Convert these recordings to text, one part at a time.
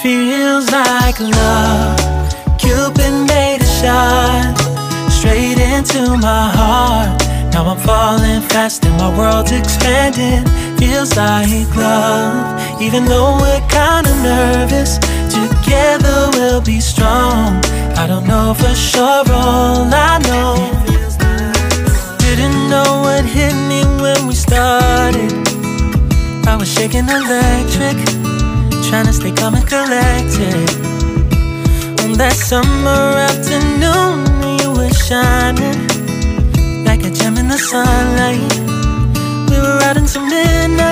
Feels like love. Cupid made a shot straight into my heart. Now I'm falling fast and my world's expanding. Feels like love, even though we're kinda nervous. Together we'll be strong. I don't know for sure, all I know. Didn't know what hit me when we started. I was shaking electric, trying to stay calm and collected. On that summer afternoon, you were shining like a gem in the sunlight. We were out until midnight,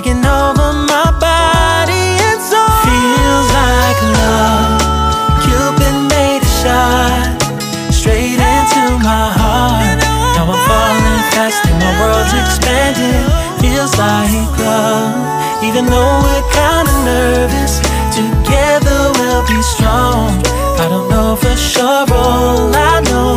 Taking over my body and soul. Feels like love. Cupid made a shot straight into my heart. Now I'm falling fast and my world's expanding. Feels like love, even though we're kinda nervous. Together we'll be strong. I don't know for sure, all I know.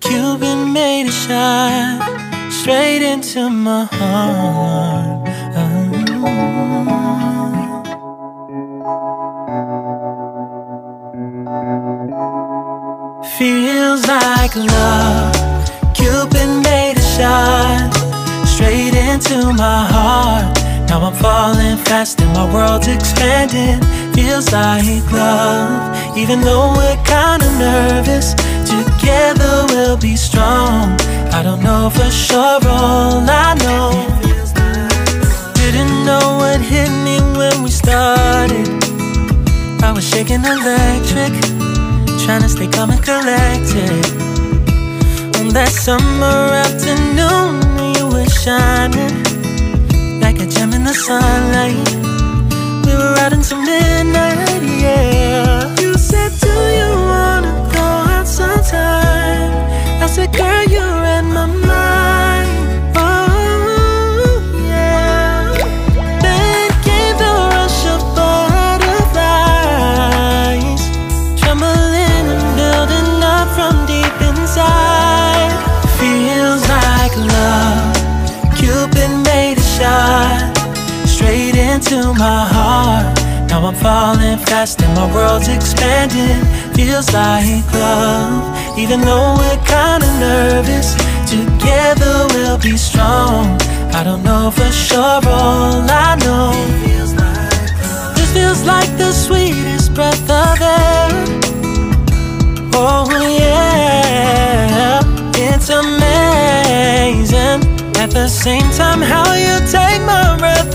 Cupid made a shot straight into my heart. Uh-huh. Feels like love. Cupid made a shot straight into my heart. Now I'm falling fast and my world's expanding. Feels like love, even though we're kinda nervous. Together we'll be strong. I don't know for sure, all I know. Didn't know what hit me when we started. I was shaking electric, trying to stay calm and collected. On that summer afternoon, you were shining like a gem in the sunlight. We were out until midnight, from deep inside. Feels like love. Cupid made a shot straight into my heart. Now I'm falling fast and my world's expanding. Feels like love, even though we're kinda nervous. Together we'll be strong. I don't know for sure, all I know. This feels like the sweetest breath of air. Oh yeah, it's amazing. At the same time, how you take my breath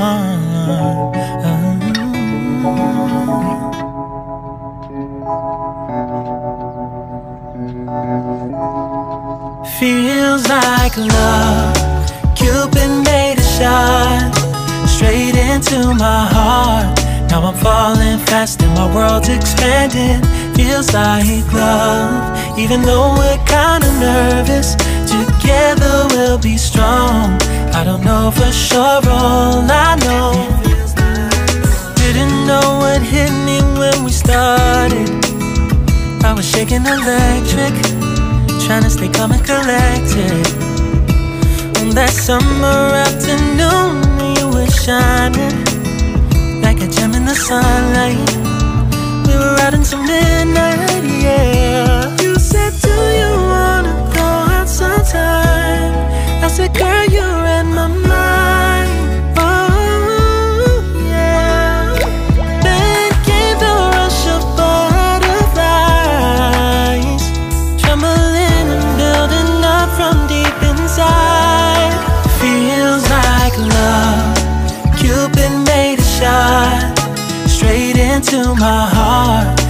Feels like love. Cupid made a shot straight into my heart. Now I'm falling fast and my world's expanding. Feels like love, even though we're kinda nervous. Together we'll be strong. I don't know for sure, all I know. Didn't know what hit me when we started. I was shaking electric, trying to stay calm and collected. On that summer afternoon, you were shining like a gem in the sunlight. We were out until midnight, yeah. Sometime? I said, Girl, you're in my mind. Oh, yeah. Then came the rush of butterflies, trembling and building up from deep inside. Feels like love. Cupid made a shot straight into my heart.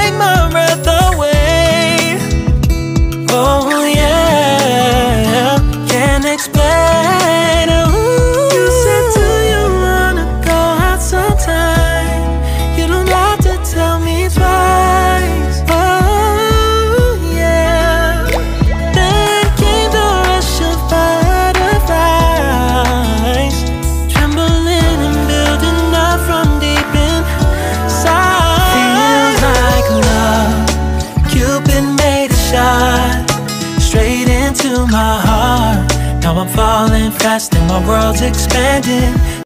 fast and my world's expanding.